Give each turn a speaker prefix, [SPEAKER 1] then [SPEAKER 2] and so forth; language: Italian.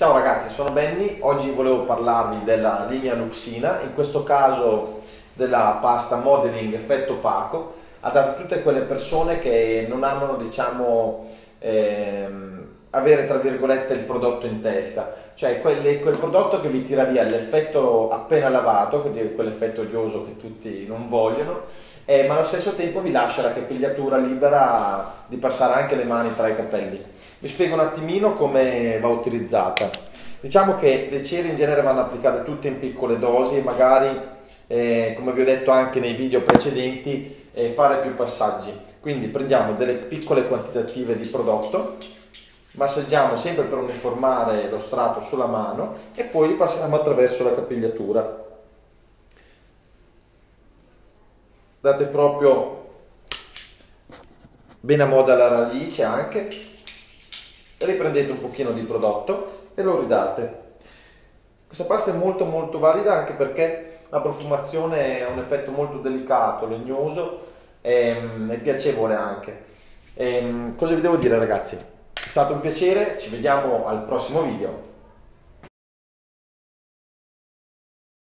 [SPEAKER 1] Ciao ragazzi, sono Benny, oggi volevo parlarvi della linea Luxina, in questo caso della pasta modeling effetto opaco, adatta a tutte quelle persone che non amano diciamo ehm, avere tra virgolette il prodotto in testa, cioè quelle, quel prodotto che vi tira via l'effetto appena lavato, quell'effetto odioso che tutti non vogliono, eh, ma allo stesso tempo vi lascia la capigliatura libera di passare anche le mani tra i capelli. Vi spiego un attimino come va utilizzata. Diciamo che le cere in genere vanno applicate tutte in piccole dosi e magari, eh, come vi ho detto anche nei video precedenti, eh, fare più passaggi. Quindi prendiamo delle piccole quantitative di prodotto, massaggiamo sempre per uniformare lo strato sulla mano e poi li passiamo attraverso la capigliatura. Date proprio bene a moda la radice anche riprendete un pochino di prodotto e lo ridate. Questa pasta è molto molto valida anche perché la profumazione ha un effetto molto delicato, legnoso e, e piacevole anche. E, cosa vi devo dire ragazzi? Stato un piacere, ci vediamo al prossimo video.